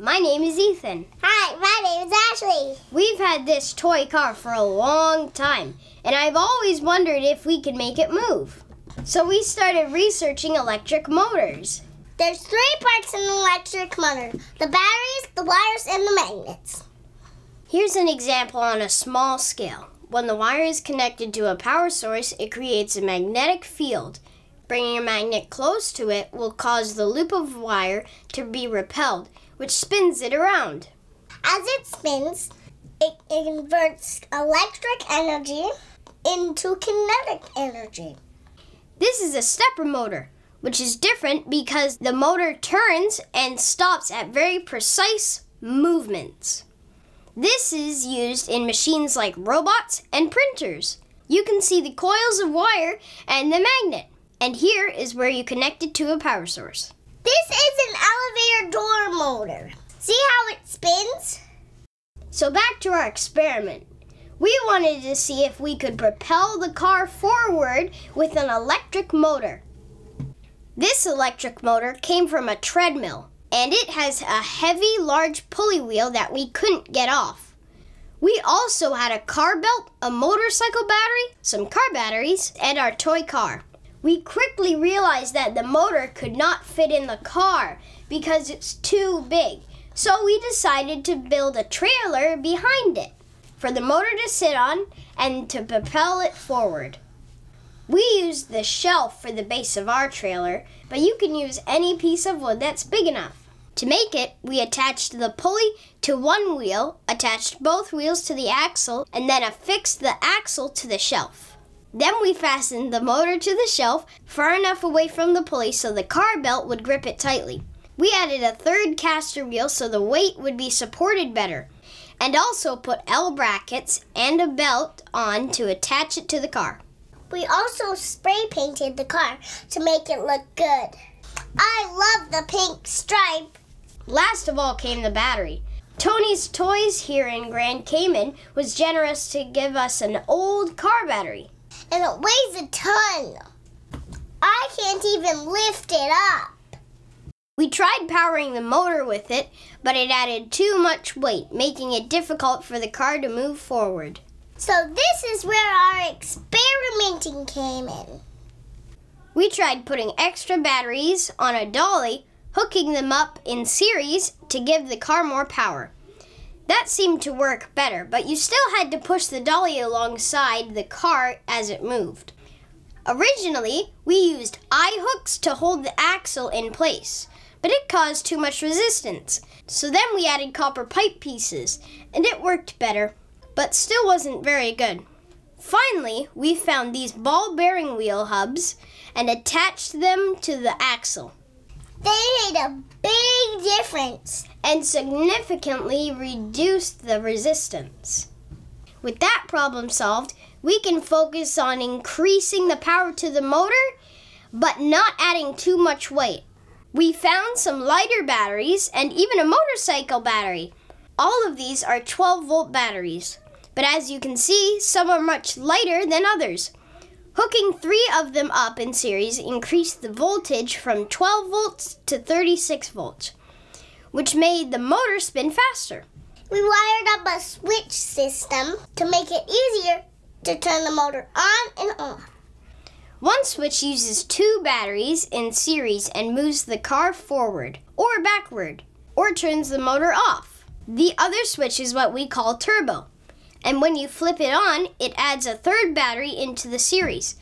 My name is Ethan. Hi, my name is Ashley. We've had this toy car for a long time, and I've always wondered if we could make it move. So we started researching electric motors. There's three parts in an electric motor the batteries, the wires, and the magnets. Here's an example on a small scale. When the wire is connected to a power source, it creates a magnetic field. Bringing a magnet close to it will cause the loop of wire to be repelled, which spins it around. As it spins, it converts electric energy into kinetic energy. This is a stepper motor, which is different because the motor turns and stops at very precise movements. This is used in machines like robots and printers. You can see the coils of wire and the magnet, and here is where you connect it to a power source. This is an elevator door motor. See how it spins? So back to our experiment. We wanted to see if we could propel the car forward with an electric motor. This electric motor came from a treadmill and it has a heavy, large pulley wheel that we couldn't get off. We also had a car belt, a motorcycle battery, some car batteries, and our toy car. We quickly realized that the motor could not fit in the car because it's too big, so we decided to build a trailer behind it for the motor to sit on and to propel it forward. We used the shelf for the base of our trailer, but you can use any piece of wood that's big enough. To make it, we attached the pulley to one wheel, attached both wheels to the axle, and then affixed the axle to the shelf. Then we fastened the motor to the shelf far enough away from the pulley so the car belt would grip it tightly. We added a third caster wheel so the weight would be supported better, and also put L brackets and a belt on to attach it to the car. We also spray painted the car to make it look good. I love the pink stripe. Last of all came the battery. Tony's Toys here in Grand Cayman was generous to give us an old car battery. And it weighs a ton. I can't even lift it up. We tried powering the motor with it, but it added too much weight, making it difficult for the car to move forward. So this is where our experimenting came in. We tried putting extra batteries on a dolly, hooking them up in series to give the car more power. That seemed to work better, but you still had to push the dolly alongside the car as it moved. Originally, we used eye hooks to hold the axle in place, but it caused too much resistance. So then we added copper pipe pieces, and it worked better, but still wasn't very good. Finally, we found these ball bearing wheel hubs and attached them to the axle. They made a big difference and significantly reduced the resistance. With that problem solved, we can focus on increasing the power to the motor, but not adding too much weight. We found some lighter batteries and even a motorcycle battery. All of these are 12 volt batteries, but as you can see, some are much lighter than others. Hooking three of them up in series increased the voltage from 12 volts to 36 volts, which made the motor spin faster. We wired up a switch system to make it easier to turn the motor on and off. One switch uses two batteries in series and moves the car forward or backward, or turns the motor off. The other switch is what we call turbo. And when you flip it on, it adds a third battery into the series.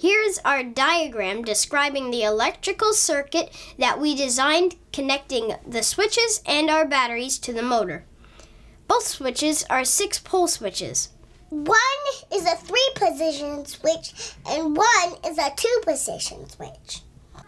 Here's our diagram describing the electrical circuit that we designed connecting the switches and our batteries to the motor. Both switches are six pole switches. One is a three position switch and one is a two position switch.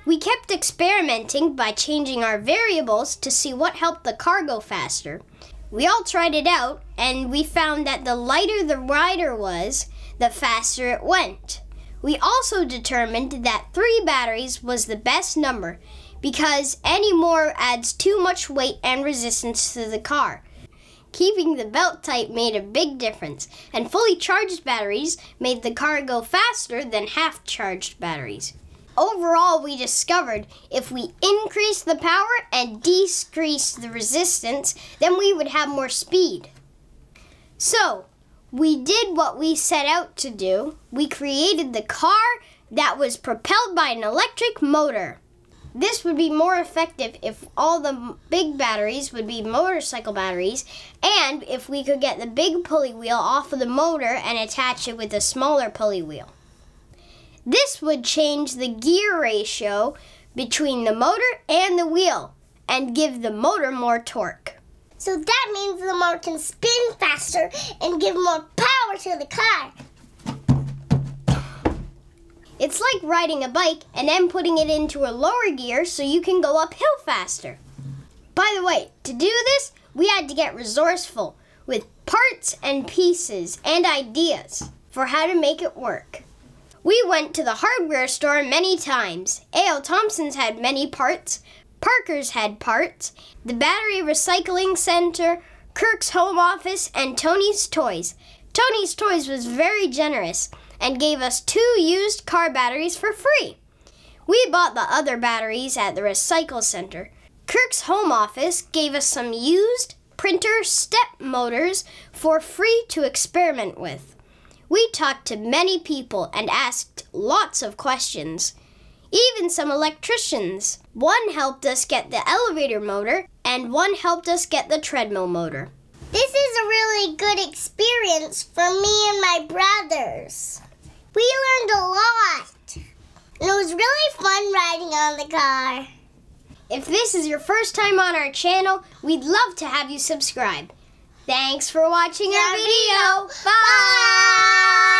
We kept experimenting by changing our variables to see what helped the car go faster. We all tried it out, and we found that the lighter the rider was, the faster it went. We also determined that three batteries was the best number because any more adds too much weight and resistance to the car. Keeping the belt tight made a big difference, and fully charged batteries made the car go faster than half charged batteries. Overall, we discovered if we increase the power and decrease the resistance, then we would have more speed. So, we did what we set out to do. We created the car that was propelled by an electric motor. This would be more effective if all the big batteries would be motorcycle batteries and if we could get the big pulley wheel off of the motor and attach it with a smaller pulley wheel. This would change the gear ratio between the motor and the wheel and give the motor more torque. So that means the motor can spin faster and give more power to the car. It's like riding a bike and then putting it into a lower gear so you can go uphill faster. By the way, to do this, we had to get resourceful with parts and pieces and ideas for how to make it work. We went to the hardware store many times. A.L. Thompson's had many parts, Parker's had parts, the Battery Recycling Center, Kirk's Home Office, and Tony's Toys. Tony's Toys was very generous and gave us two used car batteries for free. We bought the other batteries at the Recycle Center. Kirk's Home Office gave us some used printer step motors for free to experiment with. We talked to many people and asked lots of questions, even some electricians. One helped us get the elevator motor, and one helped us get the treadmill motor. This is a really good experience for me and my brothers. We learned a lot. And it was really fun riding on the car. If this is your first time on our channel, we'd love to have you subscribe. Thanks for watching our video. Bye. Bye.